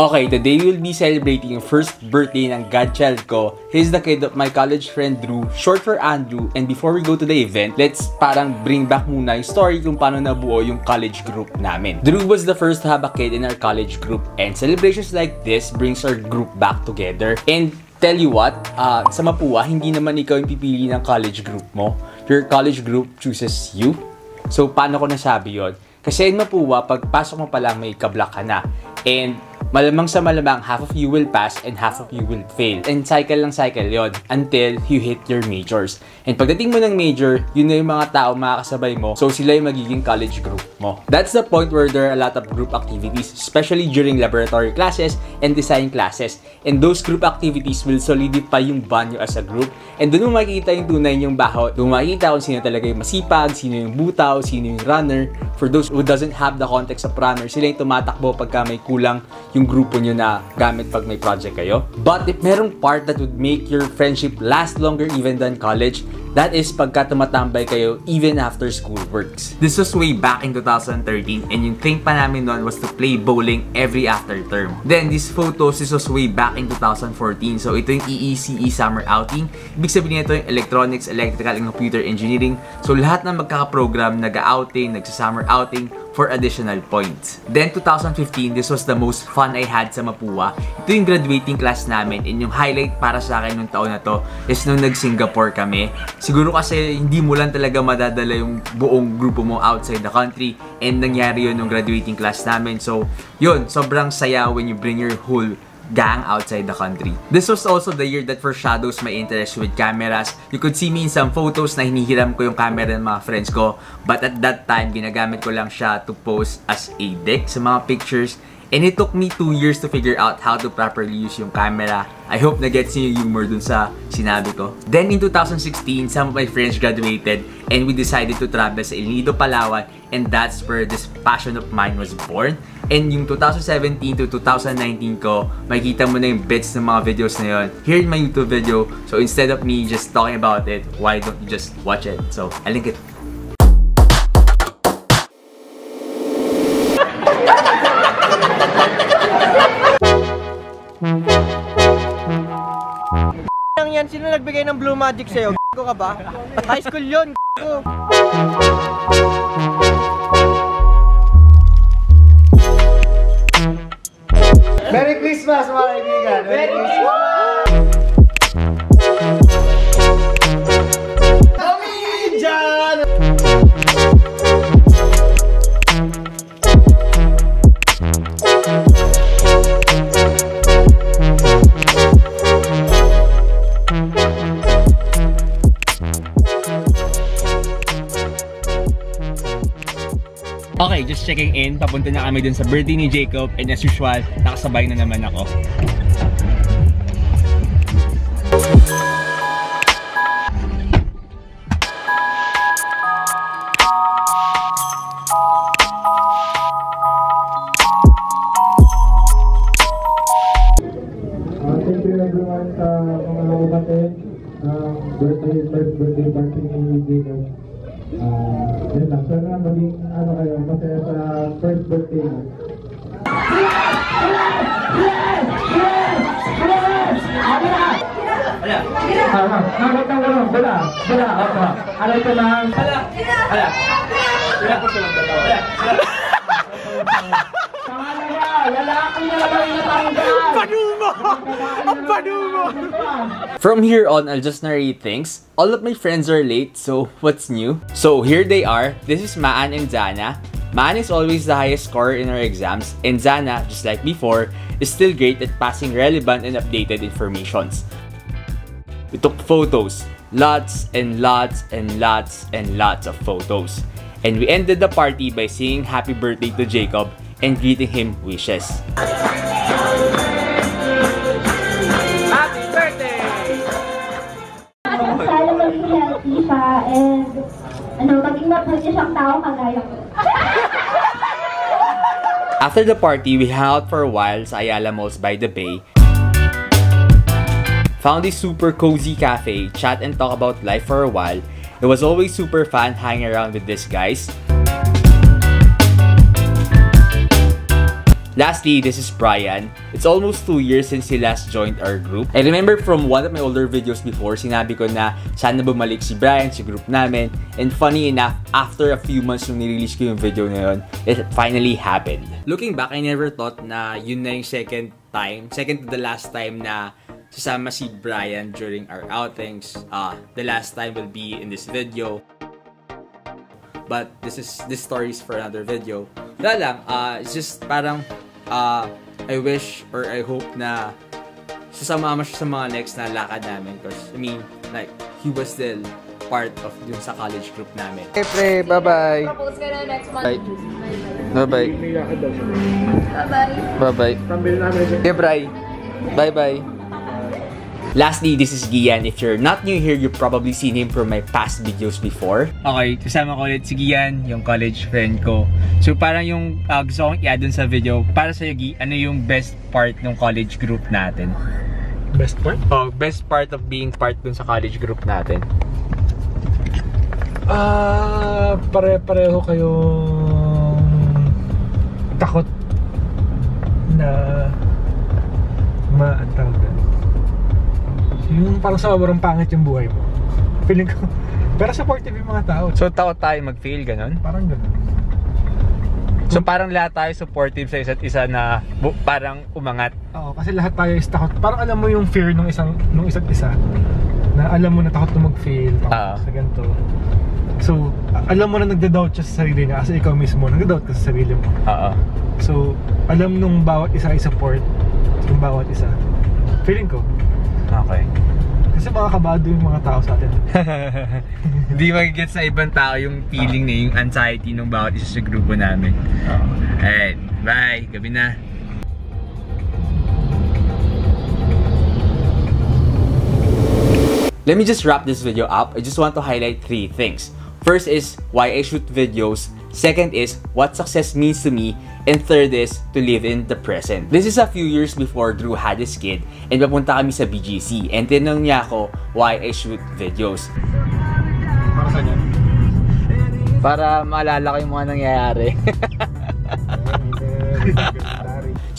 Okay, today we'll be celebrating yung first birthday ng godchild ko. He's the kid of my college friend Drew, short for Andrew. And before we go to the event, let's parang bring back muna yung story kung paano nabuo yung college group namin. Drew was the first to have a kid in our college group. And celebrations like this brings our group back together. And tell you what, uh, sa Mapua, hindi naman ikaw yung pipili ng college group mo. Your college group chooses you. So, paano ko nasabi yon? Kasi in Mapua, pagpasok mo pa lang may kablock ka na. And malamang sa malamang, half of you will pass and half of you will fail. And cycle lang cycle yon until you hit your majors. And pagdating mo ng major, yun na yung mga tao makakasabay mo. So sila yung magiging college group mo. That's the point where there are a lot of group activities, especially during laboratory classes and design classes. And those group activities will solidify yung bond nyo as a group. And doon mo makikita yung tunay yung baho. Doon mo makikita kung sino talaga yung masipag, sino yung butaw, sino yung runner. For those who doesn't have the context of runner, sila yung tumatakbo pagka may kulang yung grupo nyo na gamit pag may project kayo. But if merong part that would make your friendship last longer even than college, that is pagka tumatambay kayo even after school works. This was way back in 2013 and yung thing pa namin noon was to play bowling every after term. Then these photos, this was way back in 2014. So ito yung EECE summer outing. Ibig sabihin nito yung electronics, electrical, and computer engineering. So lahat ng magkaka-program, nag-outing, nagsa-summer outing, for additional points. Then 2015, this was the most fun I had sa Mapua. Ito yung graduating class namin and yung highlight para sa akin nung taon na to is nung nag-Singapore kami. Siguro kasi hindi mo lang talaga madadala yung buong grupo mo outside the country and nangyari yun nung graduating class namin. So, yun, sobrang saya when you bring your whole gang outside the country. This was also the year that foreshadows my interest with cameras. You could see me in some photos na hinihiram ko yung camera ng mga friends ko. But at that time, ginagamit ko lang siya to post as a deck sa mga pictures. And it took me 2 years to figure out how to properly use yung camera. I hope na gets niyo yung humor dun sa sinabi ko. Then in 2016, some of my friends graduated and we decided to travel sa El Nido, Palawan and that's where this passion of mine was born. And yung 2017 to 2019 ko, makikita mo na yung bits ng mga videos na yun here in my YouTube video. So instead of me just talking about it, why don't you just watch it? So, I'll link it Lang yan, sino nagbigay ng blue magic sa'yo? G***ko ka ba? High school yun, g***ko. Merry Christmas mga kaibigan! Merry Christmas! Checking in. Papunta na kami dun sa birthday ni Jacob and as usual, nakasabay na naman ako. Ng birthday, first birthday party ni Jacob. Uh, yun lang, sana maging ano kayo, masaya sa first birthday mo. Tama, nakot ng ano, bala, bala, opo. Ano ito lang? Bala, bala. Bala po silang dalawa. Tama na From here on, I'll just narrate things. All of my friends are late, so what's new? So here they are. This is Maan and Zana. Maan is always the highest scorer in our exams, and Zana, just like before, is still great at passing relevant and updated informations. We took photos, lots and lots and lots and lots of photos. And we ended the party by singing happy birthday to Jacob and greeting him wishes. Happy birthday! Sana maging healthy siya and ano, maging mabuti siyang tao kagaya ko. After the party, we hung out for a while sa Ayala Malls by the Bay. Found this super cozy cafe, chat and talk about life for a while. It was always super fun hanging around with these guys. Lastly, this is Brian. It's almost 2 years since he last joined our group. I remember from one of my older videos before, sinabi ko na sana bumalik si Brian sa group namin. And funny enough, after a few months nung nirelease ko yung video na yun, it finally happened. Looking back, I never thought na yun na yung second time, second to the last time na sasama si Brian during our outings. Uh, the last time will be in this video. But this is this story is for another video. Wala lang, uh, it's just parang uh, I wish or I hope na sasama mo siya sa mga next na lakad namin because I mean like he was still part of dun sa college group namin. Hey, pre, bye-bye. Propose ka na next month. Bye. Bye-bye. Bye-bye. Bye-bye. Okay, Bri. Bye-bye. Lastly, this is Gian. If you're not new here, you've probably seen him from my past videos before. Okay, kasama ko ulit si Gian, yung college friend ko. So parang yung uh, gusto kong i-add dun sa video, para sa Gi, ano yung best part ng college group natin? Best part? Oh, best part of being part dun sa college group natin. Ah, pare-pareho kayong takot na ma ang tawag doon. Yung parang sobrang pangit yung buhay mo. Feeling ko, pero supportive yung mga tao. So takot tayo mag-fail, ganun? Parang ganun. So parang lahat tayo supportive sa isa't isa na bu- parang umangat. Oo, kasi lahat tayo is takot. Parang alam mo yung fear nung isang nung isa't isa. Na alam mo na takot na mag-fail, takot Ah. sa ganito. So, a- alam mo na nagda-doubt siya sa sarili niya kasi ikaw mismo nagda-doubt ka sa sarili mo. Oo. So, alam nung bawat isa ay support yung bawat isa. Feeling ko. Okay. Kasi mga kabado yung mga tao sa atin. Hindi magigets sa ibang tao yung feeling na yung anxiety ng bawat isa sa grupo namin. Alright, bye. Gabi na. Let me just wrap this video up. I just want to highlight three things. First is why I shoot videos. Second is what success means to me. And third is to live in the present. This is a few years before Drew had his kid and papunta kami sa BGC and tinanong niya ako why I shoot videos. Para sa niya. Para maalala ko yung mga nangyayari.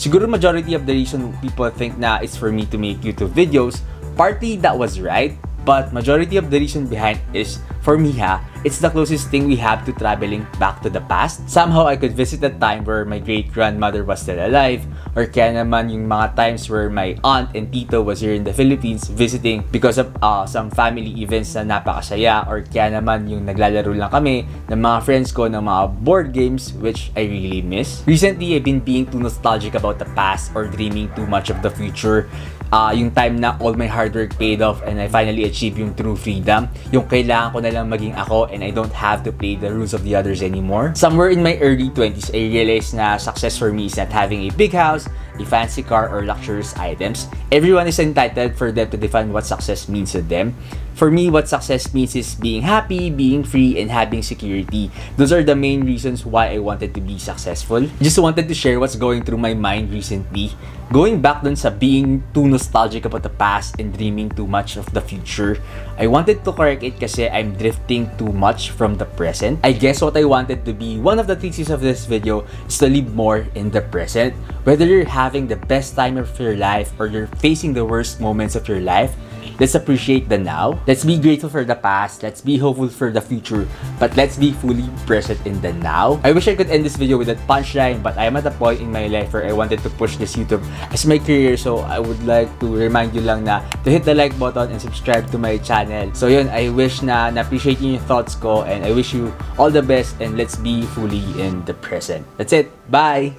Siguro majority of the reason people think na it's for me to make YouTube videos, partly that was right, but majority of the reason behind is for me ha, it's the closest thing we have to traveling back to the past. Somehow I could visit a time where my great grandmother was still alive, or kaya naman yung mga times where my aunt and tito was here in the Philippines visiting because of uh, some family events na napakasaya, or kaya naman yung naglalaro lang kami ng mga friends ko ng mga board games which I really miss. Recently, I've been being too nostalgic about the past or dreaming too much of the future. Uh, yung time na all my hard work paid off and I finally achieved yung true freedom. Yung kailangan ko na lang maging ako and I don't have to play the rules of the others anymore. Somewhere in my early 20s, I realized na success for me is not having a big house, a fancy car, or luxurious items. Everyone is entitled for them to define what success means to them. For me, what success means is being happy, being free, and having security. Those are the main reasons why I wanted to be successful. Just wanted to share what's going through my mind recently. Going back dun sa being too nostalgic about the past and dreaming too much of the future, I wanted to correct it kasi I'm drifting too much from the present. I guess what I wanted to be, one of the thesis of this video is to live more in the present. Whether you're having the best time of your life or you're facing the worst moments of your life, Let's appreciate the now. Let's be grateful for the past. Let's be hopeful for the future. But let's be fully present in the now. I wish I could end this video with that punchline, but I am at a point in my life where I wanted to push this YouTube as my career. So I would like to remind you lang na to hit the like button and subscribe to my channel. So yun, I wish na na-appreciate niyo yung thoughts ko and I wish you all the best and let's be fully in the present. That's it. Bye!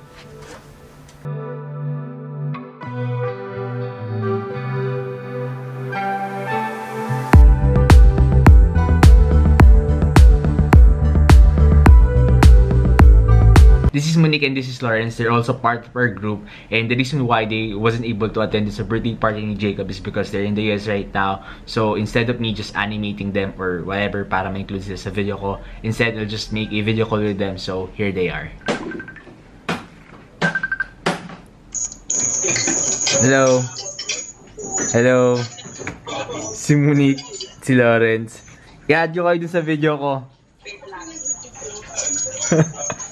This is Monique and this is Lawrence. They're also part of our group. And the reason why they wasn't able to attend this birthday party ni Jacob is because they're in the US right now. So instead of me just animating them or whatever para ma-include sila sa video ko, instead I'll just make a video call with them. So here they are. Hello. Hello. Si Monique, si Lawrence. I-add nyo kayo dun sa video ko.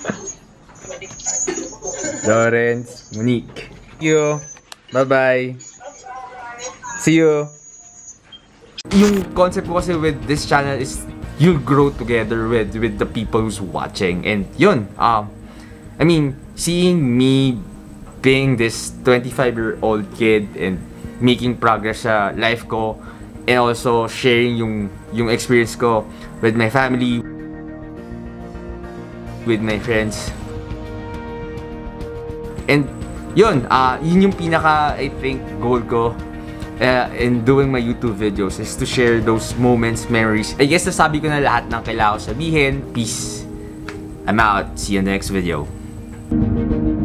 Lawrence, Monique. See you. Bye-bye. See you. Yung concept ko kasi with this channel is you'll grow together with with the people who's watching. And yun, um, I mean, seeing me being this 25-year-old kid and making progress sa life ko and also sharing yung yung experience ko with my family with my friends and yun ah yun yung pinaka I think goal ko uh, in doing my YouTube videos is to share those moments, memories. I guess nasabi ko na lahat ng kailangan ko sabihin. Peace. I'm out. See you in next video.